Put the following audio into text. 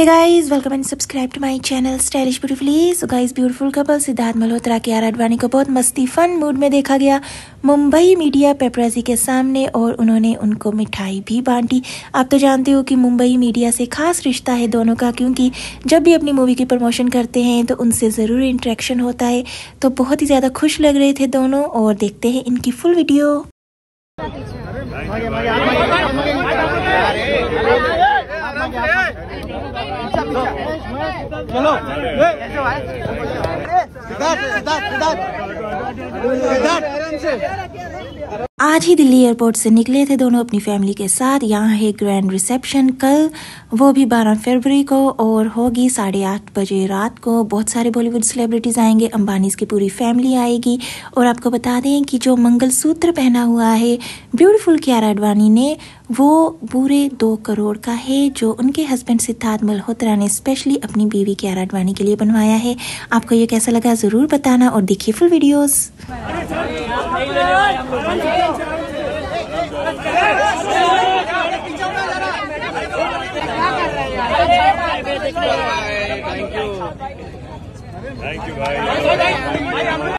Hey guys, welcome and subscribe to my channel Stylish Beautifully. So guys, beautiful couple Siddharth Malhotra की are Advani को बहुत मस्ती fun mood में देखा गया मुंबई मीडिया पेपराजी के सामने और उन्होंने उनको मिठाई भी बांटी आप तो जानते हो कि मुंबई मीडिया से खास रिश्ता है दोनों का क्योंकि जब भी अपनी मूवी की प्रमोशन करते हैं तो उनसे ज़रूर इंट्रैक्शन होता है तो बहुत ही ज़्यादा खुश लग रहे थे दोनों और देखते हैं इनकी फुल वीडियो चलो सिद्धार्थ सिद्धार्थ सिद्धार्थ आराम से आज ही दिल्ली एयरपोर्ट से निकले थे दोनों अपनी फैमिली के साथ। यहाँ है ग्रैंड रिसेप्शन कल। वो भी 12 फरवरी को और होगी साढ़े आठ बजे रात को। बहुत सारे बॉलीवुड सेलिब्रिटीज आएँगे। अंबानीज की पूरी फैमिली आएगी। और आपको बता दें कि जो मंगलसूत्र पहना हुआ है ब्यूटीफुल कियारा अडवाणी ने, वो पूरे दो करोड़ का है, जो उनके हस्बैंड सिद्धार्थ मल्होत्रा ने स्पेशली अपनी बीवी कियारा अडवाणी के लिए बनवाया है। आपको ये कैसा लगा ज़रूर बताना और देखिए full videos You. Thank you, bhai.